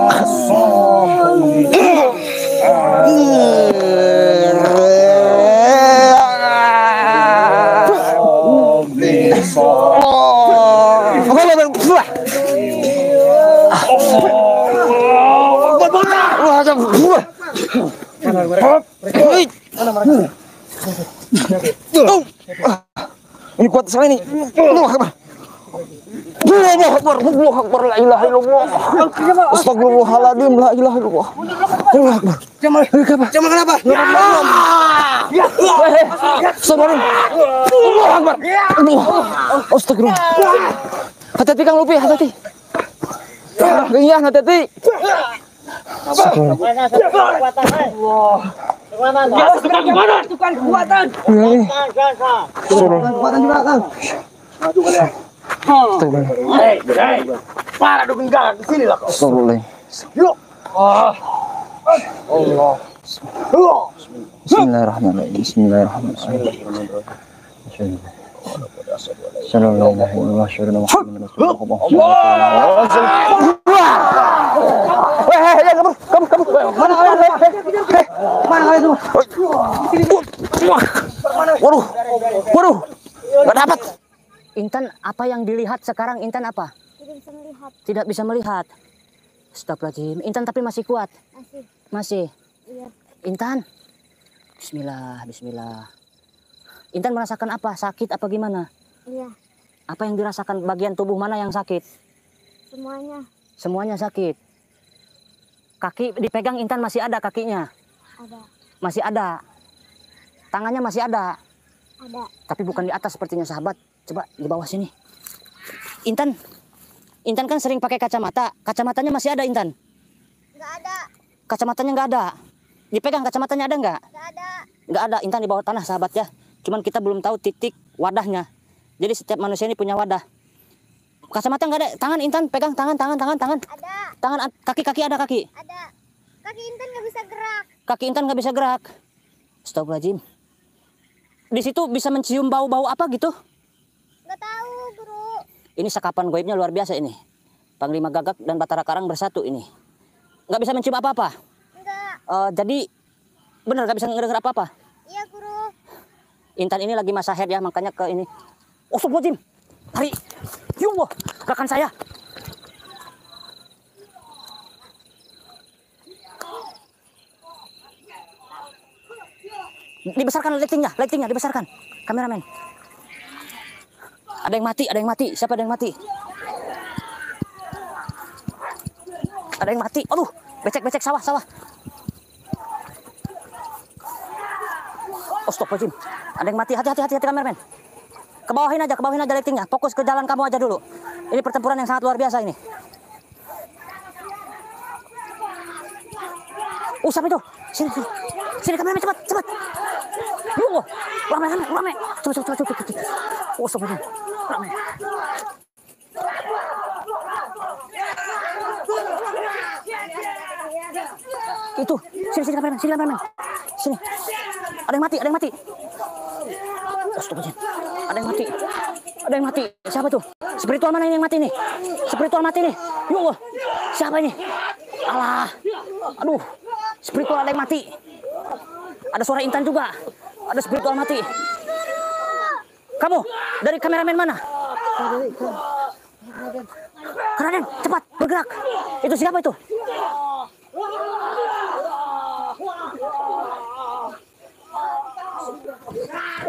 Mana mereka? Ini kuat sekali nih. Allah Akbar. Allah Akbar. Allah Akbar. La ilaha illallah. Astagfirullahaladzim. La ilaha illallah. Allah Akbar. Jamal. Kenapa? Jamal kenapa? Sabarin. Allah Akbar. Allah. Astagfirullah. Hati-hati Kang Lupi, hati-hati. Iya, hati-hati. Tukang kekuatan. Iya, iya. kekuatan. Juga, kan? Hei. Para dukung Bismillahirrahmanirrahim. Bismillahirrahmanirrahim. Bismillahirrahmanirrahim. Hei, hei, kamu, kamu, kamu. Mana kalian? Hei, hei. Mana kalian semua? Waduh, waduh, nggak dapat. Intan apa yang dilihat sekarang Intan apa? Tidak bisa melihat. Tidak bisa melihat. Astagfirullahaladzim. Intan tapi masih kuat. Masih. Masih. Iya. Intan. Bismillah, bismillah. Intan merasakan apa? Sakit apa gimana? Iya. Apa yang dirasakan bagian tubuh mana yang sakit? Semuanya Semuanya sakit. Kaki dipegang Intan masih ada kakinya. ada. Masih ada. Tangannya masih ada. Ada. Tapi bukan di atas sepertinya sahabat. Coba di bawah sini. Intan. Intan kan sering pakai kacamata. Kacamatanya masih ada Intan. Nggak ada. Kacamatanya nggak ada. Dipegang kacamatanya ada nggak? Nggak ada. Nggak ada. Intan di bawah tanah sahabat ya. Cuman kita belum tahu titik wadahnya. Jadi setiap manusia ini punya wadah. Kacamata nggak ada. Tangan Intan pegang tangan tangan tangan tangan. Ada. Tangan kaki kaki ada kaki. Ada. Kaki Intan nggak bisa gerak. Kaki Intan nggak bisa gerak. Astagfirullahaladzim. Di situ bisa mencium bau-bau apa gitu? Nggak tahu, Guru. Ini sekapan goibnya luar biasa ini. Panglima Gagak dan Batara Karang bersatu ini. Nggak bisa mencium apa-apa. Enggak. Eh, jadi benar nggak bisa ngedenger apa-apa. Iya, Guru. Intan ini lagi masa head ya, makanya ke ini. Oh, Astagfirullahaladzim. Lari. Ya Allah, gerakan saya. Dibesarkan lightingnya, lightingnya dibesarkan. Kameramen. Ada yang mati, ada yang mati. Siapa ada yang mati? Ada yang mati. Aduh, becek-becek sawah, sawah. Astagfirullahaladzim. Ada yang mati. Hati-hati, hati-hati kameramen. Ke bawahin aja, ke bawahin aja lightingnya. Fokus ke jalan kamu aja dulu. Ini pertempuran yang sangat luar biasa ini. Siapa itu? Sini, sini. Sini kameramen cepat, cepat. Yo, rame, rame, rame. Cepat, cepat, cepat, cepat. Oh, astagfirullah. Rame. Itu, sini, sini kameramen, sini kameramen. Sini. Ada yang mati, ada yang mati. Astagfirullahaladzim. Ada yang mati. Ada yang mati. Siapa tuh? Spiritual mana yang mati nih? Spiritual mati nih. Ya Allah. Siapa ini? Alah. Aduh. Spiritual ada yang mati. Ada suara intan juga. Ada spiritual mati. Kamu dari kameramen mana? Raden, cepat bergerak. Itu siapa itu?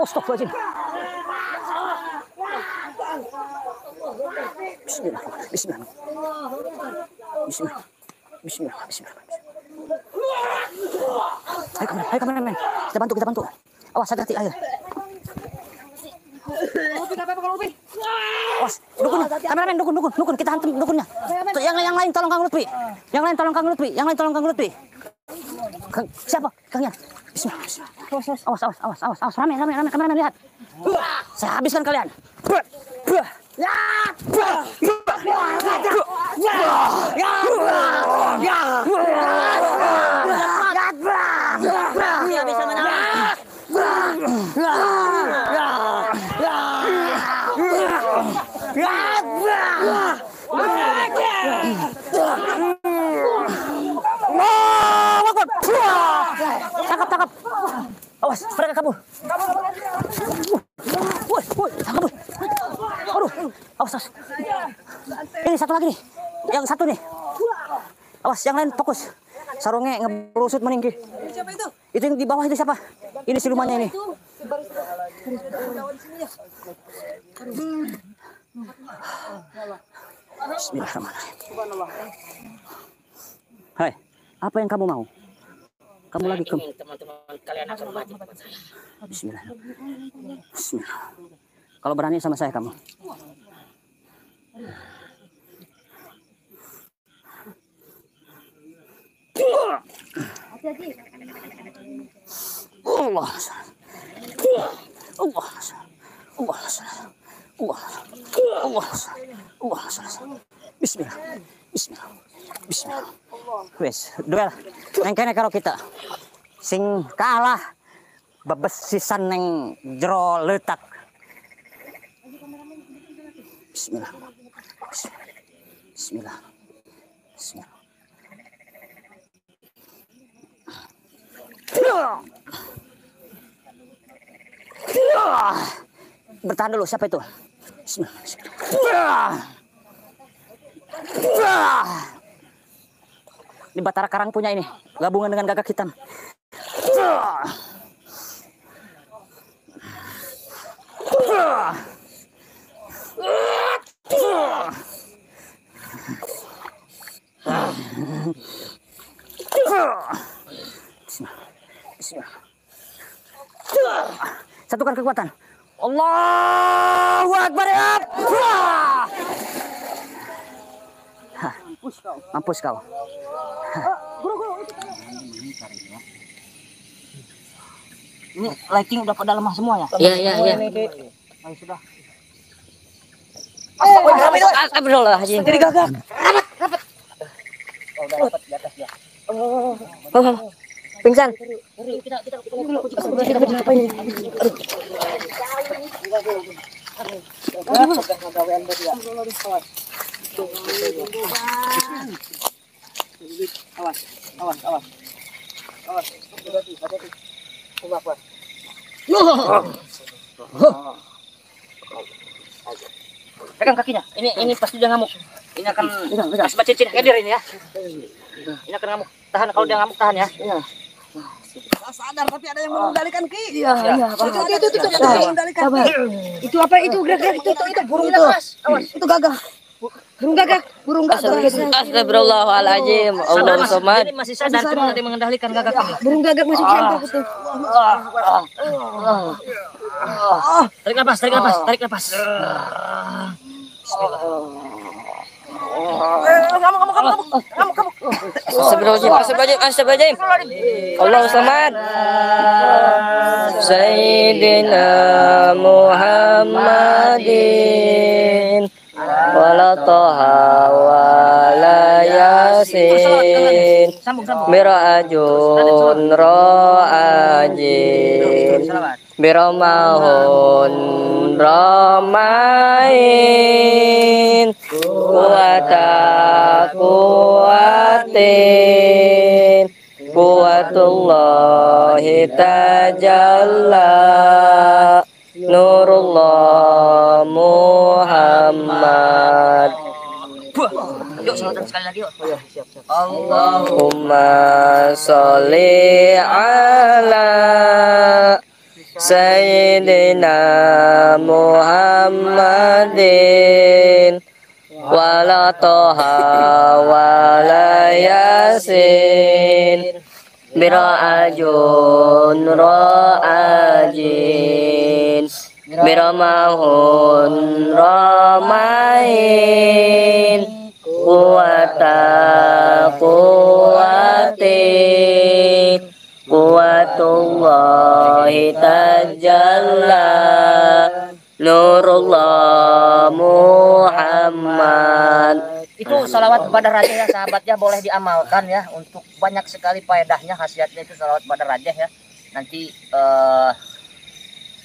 Oh, Bismillah. Bismillah. Bismillah. Bismillah. Bismillah. Hai kameramen, hai kameramen. Kita bantu, kita bantu. Awas, hati-hati, ayo. Awas, dukun, kameramen, dukun, dukun, dukun. Kita hantam dukunnya. Yang, yang lain tolong Kang Lutfi. Yang lain tolong Kang Lutfi. Yang lain tolong Kang Lutfi. Kang, siapa? Kang Yan. Bismillah. Awas, awas, awas, awas, awas, awas. Rame, rame, rame. Kameramen lihat. Saya habiskan kalian. Ya. Tangkap, tangkap. Awas, mereka kabur. Woi, woi, tangkap. woi. Aduh, awas, awas. Ini satu lagi nih. Yang satu nih. Awas, yang lain fokus. Sarungnya ngeberusut meninggi. Siapa itu? Itu yang di bawah itu siapa? Ini silumannya ini. Bismillahirrahmanirrahim. Hai, apa yang kamu mau? Kamu lagi ke teman-teman kalian akan mati. Bismillah. Bismillah. Kalau berani sama saya kamu. Allah. Allah. Allah. Allah. Allah. Allah. Bismillah. Bismillah. Bismillah. Wes, duel. Neng kene karo kita. Sing kalah bebesisan neng jero letak. Bismillah. Bismillah. Bismillah. Bertahan dulu, siapa itu? Ini Batara Karang punya ini, gabungan dengan gagak hitam. Satukan kekuatan. Allahu Akbar ya. Hah, Mampus kau. Ini lighting udah pada lemah semua ya? Iya, iya, iya. Ayo sudah. Astagfirullahaladzim. Jadi gagak. Oh, udah dapat di atas ya. Oh, oh. Pingsan. Awas, awas, awas. Awas, hati-hati, hati-hati. Coba, Pak. Pegang kakinya. Ini ini pasti dia ngamuk. Ini akan cincin hadir ini ya. Ini akan ngamuk. Tahan kalau dia ngamuk tahan ya. Nggak sadar tapi ada yang mengendalikan ki. Iya, iya. Itu itu itu, itu, ada mengendalikan. Itu apa itu gerak-gerak itu itu itu burung itu. Awas, itu gagah. Burung gagak, burung gagak. Astagfirullahaladzim. Allahu samad. Jadi masih sadar tuh tadi mengendalikan gagak ini. Burung gagak masih cantik betul. Tarik nafas, tarik nafas, tarik nafas. Astagfirullahaladzim. Astagfirullahaladzim. Astagfirullahaladzim. Allahu samad. Sayyidina Muhammadin wala toha wala yasin. Mirajun ro'ajin Biromahun romain Kuwata kuwatin Kuwatullahi tajalla Nurullah Muhammad. Yuk, selatan sekali lagi yuk. Allahumma sholli ala Sayyidina Muhammadin Wala toha wala yasin Bira'ajun ra'ajin Biramahun ramain Kuwata kuwati Kuwatullahi tajalla. Nurullah Muhammad. Itu salawat kepada raja ya sahabatnya boleh diamalkan ya. Untuk banyak sekali faedahnya khasiatnya itu salawat kepada raja ya. Nanti eh,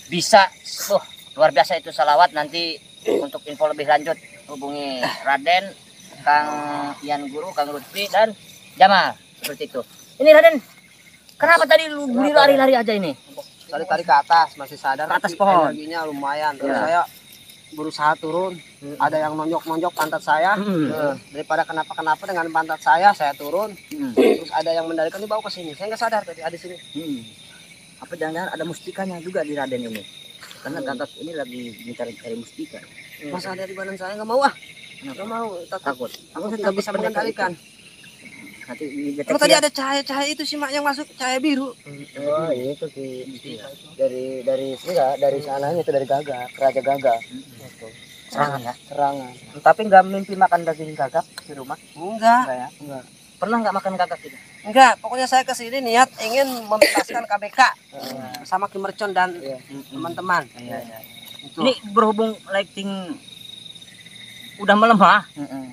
bisa. Tuh luar biasa itu salawat. Nanti untuk info lebih lanjut hubungi Raden, Kang Ian Guru, Kang Lutfi dan Jamal. Seperti itu. Ini Raden, kenapa tadi lu beli lari-lari aja ini? Tadi tadi ke atas masih sadar. Ke atas pohon. Energinya lumayan. Terus Ya. saya berusaha turun. Ada yang nonjok-nonjok pantat saya. Hmm. Eh, daripada kenapa-kenapa dengan pantat saya, saya turun. Hmm. Terus ada yang mendalikan dibawa ke sini. Saya nggak sadar tadi ada di sini. Hmm. Apa jangan-jangan ada mustikanya juga di Raden ini? Karena gagak ini lagi mencari-cari mustika. Masa ada di badan saya nggak mau ah. Nggak mau. Takut. Takut. Aku tidak bisa mengendalikan. Nanti Kalau tadi ada cahaya-cahaya itu sih mak yang masuk cahaya biru. Oh itu sih dari dari enggak dari sananya itu dari gagak raja gagak serangan ya. serangan Tapi nggak mimpi makan daging gagak di rumah? Enggak. Enggak ya? Enggak. Pernah nggak makan gagak gitu? Enggak, pokoknya saya ke sini niat ingin membebaskan KBK sama Kimercon dan teman-teman. Itu. Ini berhubung lighting udah melemah,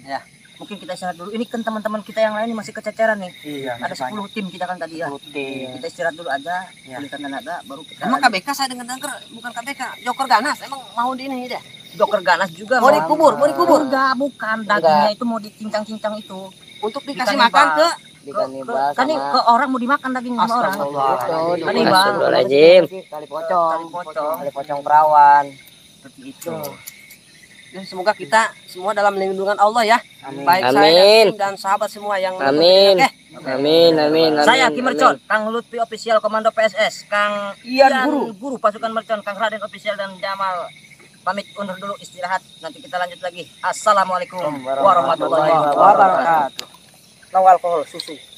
ya. Mungkin kita istirahat dulu. Ini kan teman-teman kita yang lain ini masih kececeran nih. Iya. Ada 10 tim kita kan tadi ya. Kita istirahat dulu aja, pulihkan tenaga, baru kita. Emang. KBK saya dengar dengar bukan KBK, Joker Ganas. Emang mau di ini deh. Joker ganas juga Mau dikubur, mau dikubur. Enggak, bukan. Dagingnya itu mau dicincang-cincang itu. Untuk dikasih Dikanibal. makan ke dikanibal Kan ini ke orang mau dimakan daging sama orang. Astagfirullahaladzim tali pocong, Tali pocong. tali pocong perawan. Seperti itu. Dan semoga kita semua dalam lindungan Allah ya. Baik saya Amin. dan tim dan sahabat semua yang Amin. Oke. amin amin amin Saya Ki Mercon, Kang Lutfi Official Komando PSS, Kang Ian Guru. Guru Pasukan Mercon, Kang Raden Official dan Jamal pamit undur dulu istirahat. Nanti kita lanjut lagi. Assalamualaikum warahmatullahi wabarakatuh. wabarakatuh. No alkohol, susu.